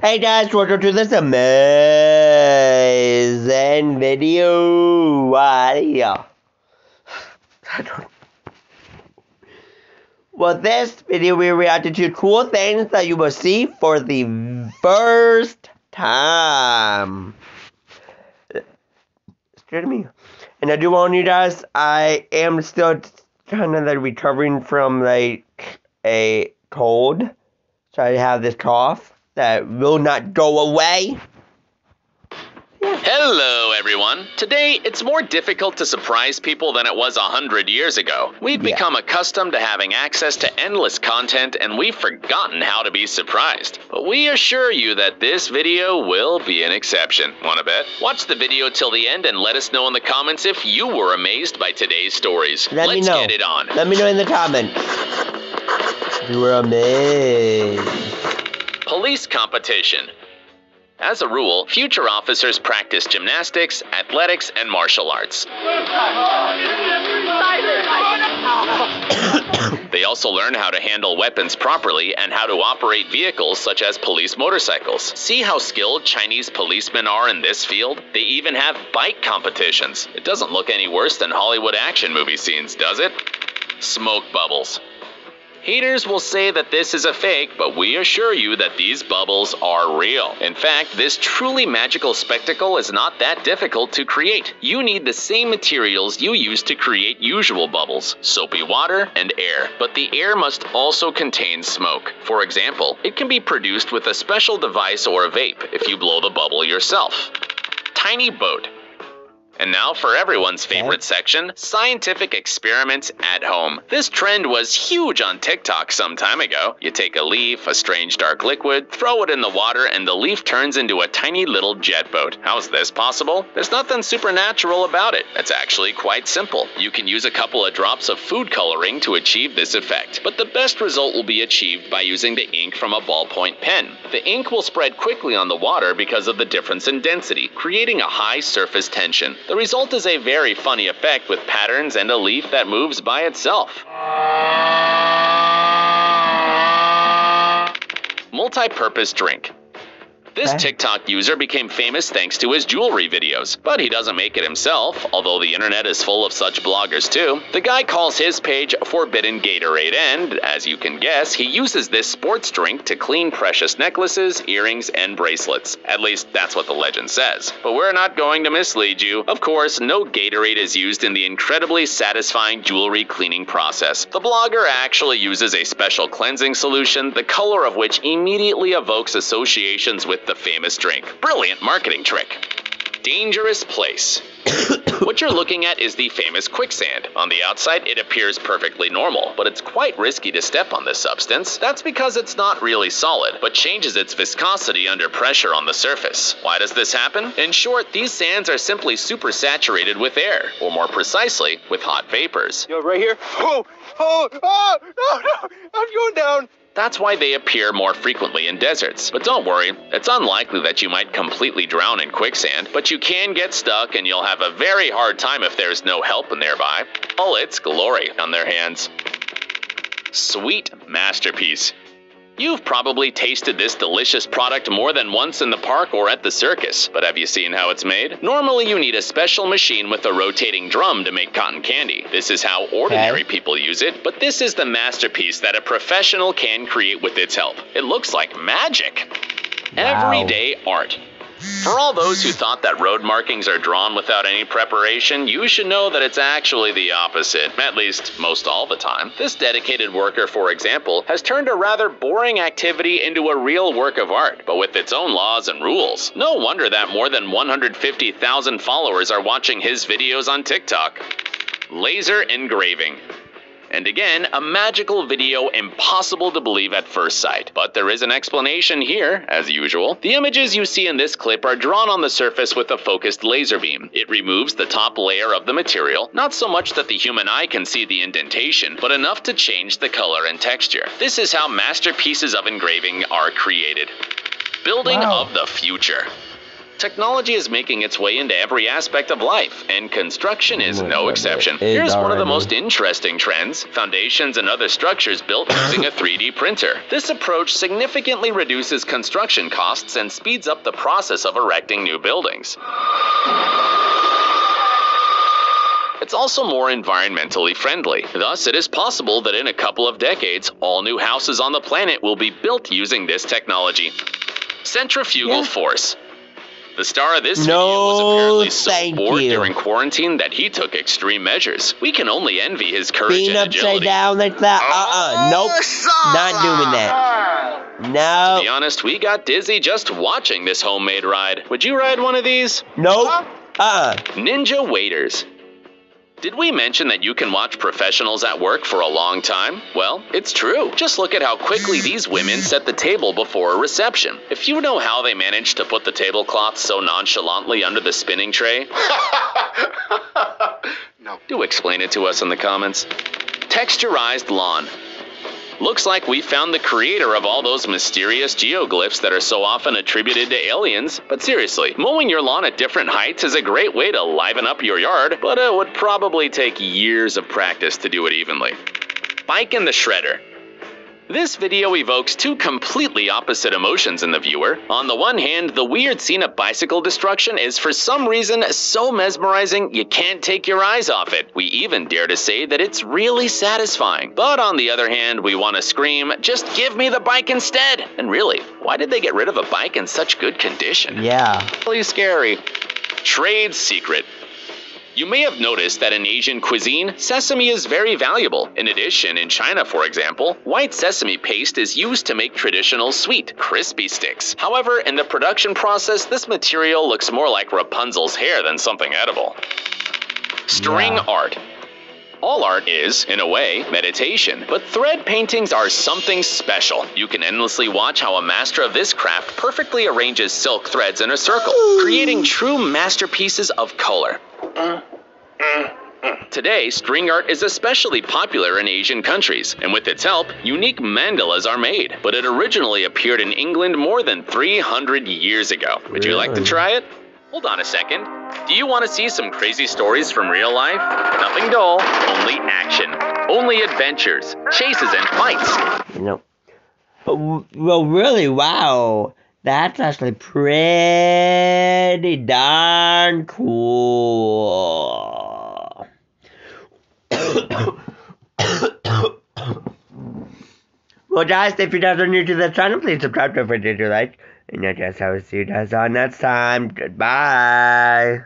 Hey guys, welcome to this amazing video. Well, this video we reacted to cool things that you will see for the first time. Scared me. And I do want you guys, I am still kind of like recovering from like a cold. So I have this cough that will not go away. Hello, everyone. Today, it's more difficult to surprise people than it was a hundred years ago. We've Yeah. become accustomed to having access to endless content, and we've forgotten how to be surprised. But we assure you that this video will be an exception. Wanna bet? Watch the video till the end and let us know in the comments if you were amazed by today's stories. Let Let's me know. get it on. Let me know in the comments. You were amazed. Police competition. As a rule, future officers practice gymnastics, athletics, and martial arts. They also learn how to handle weapons properly and how to operate vehicles such as police motorcycles. See how skilled Chinese policemen are in this field? They even have bike competitions. It doesn't look any worse than Hollywood action movie scenes, does it? Smoke bubbles. Haters will say that this is a fake, but we assure you that these bubbles are real. In fact, this truly magical spectacle is not that difficult to create. You need the same materials you use to create usual bubbles soapy water and air. But the air must also contain smoke. For example, it can be produced with a special device or a vape if you blow the bubble yourself. Tiny boat. And now for everyone's favorite section scientific experiments at home. This trend was huge on TikTok some time ago. You take a leaf, a strange dark liquid, throw it in the water, and the leaf turns into a tiny little jet boat. How's this possible? There's nothing supernatural about it. It's actually quite simple. You can use a couple of drops of food coloring to achieve this effect, but the best result will be achieved by using the ink from a ballpoint pen. The ink will spread quickly on the water because of the difference in density, creating a high surface tension. The result is a very funny effect with patterns and a leaf that moves by itself. Multi-purpose drink. This TikTok user became famous thanks to his jewelry videos, but he doesn't make it himself, although the internet is full of such bloggers too. The guy calls his page Forbidden Gatorade, and, as you can guess, he uses this sports drink to clean precious necklaces, earrings, and bracelets. At least, that's what the legend says. But we're not going to mislead you. Of course, no Gatorade is used in the incredibly satisfying jewelry cleaning process. The blogger actually uses a special cleansing solution, the color of which immediately evokes associations with the famous drink. Brilliant marketing trick. Dangerous place. what you're looking at is the famous quicksand. On the outside, it appears perfectly normal, but it's quite risky to step on this substance. That's because it's not really solid, but changes its viscosity under pressure on the surface. Why does this happen? In short, these sands are simply supersaturated with air, or more precisely, with hot vapors. Yo, right here. Oh, oh, oh, no, no, I'm going down. That's why they appear more frequently in deserts. But don't worry, it's unlikely that you might completely drown in quicksand, but you can get stuck and you'll have a very hard time if there's no help nearby. All its glory on their hands. Sweet masterpiece. You've probably tasted this delicious product more than once in the park or at the circus, but have you seen how it's made? Normally, you need a special machine with a rotating drum to make cotton candy. This is how ordinary people use it, but this is the masterpiece that a professional can create with its help. It looks like magic. Wow. Everyday art. For all those who thought that road markings are drawn without any preparation, you should know that it's actually the opposite, at least most all the time. This dedicated worker, for example, has turned a rather boring activity into a real work of art, but with its own laws and rules. No wonder that more than 150,000 followers are watching his videos on TikTok. Laser engraving. And again, a magical video impossible to believe at first sight. But there is an explanation here, as usual. The images you see in this clip are drawn on the surface with a focused laser beam. It removes the top layer of the material, not so much that the human eye can see the indentation, but enough to change the color and texture. This is how masterpieces of engraving are created. Building Wow. of the future. Technology is making its way into every aspect of life, and construction is no exception. Here's one of the most interesting trends foundations and other structures built using a 3D printer. This approach significantly reduces construction costs and speeds up the process of erecting new buildings. It's also more environmentally friendly. Thus, it is possible that in a couple of decades, all new houses on the planet will be built using this technology. Centrifugal Yeah. force. The star of this No, video was apparently so bored you. during quarantine that he took extreme measures. We can only envy his courage Being and upside down like that. Uh-uh. Oh, nope. Not doing that. No. To No. be honest, we got dizzy just watching this homemade ride. Would you ride one of these? Nope. Uh-uh. Ninja waiters. Did we mention that you can watch professionals at work for a long time? Well, it's true. Just look at how quickly these women set the table before a reception. If you know how they manage to put the tablecloth so nonchalantly under the spinning tray, no. do explain it to us in the comments. Texturized lawn. Looks like we found the creator of all those mysterious geoglyphs that are so often attributed to aliens. But seriously, mowing your lawn at different heights is a great way to liven up your yard, but it would probably take years of practice to do it evenly. Bike in the shredder. This video evokes two completely opposite emotions in the viewer. On the one hand, the weird scene of bicycle destruction is for some reason so mesmerizing you can't take your eyes off it. We even dare to say that it's really satisfying. But on the other hand, we want to scream, just give me the bike instead! And really, why did they get rid of a bike in such good condition? Yeah. Really scary. Trade secret. You may have noticed that in Asian cuisine, sesame is very valuable. In addition, in China, for example, white sesame paste is used to make traditional sweet, crispy sticks. However, in the production process, this material looks more like Rapunzel's hair than something edible. String Yeah. art. All art is, in a way, meditation, but thread paintings are something special. You can endlessly watch how a master of this craft perfectly arranges silk threads in a circle, creating true masterpieces of color. Today, string art is especially popular in Asian countries, and with its help, unique mandalas are made. But it originally appeared in England more than 300 years ago. Would you like to try it? Hold on a second. Do you want to see some crazy stories from real life? Nothing dull, only action. Only adventures, chases, and fights. You. But, well, really, wow. That's actually pretty darn cool. well, guys, if you guys are new to the channel, please subscribe, don't forget to like. And I guess I will see you guys on next time. Goodbye.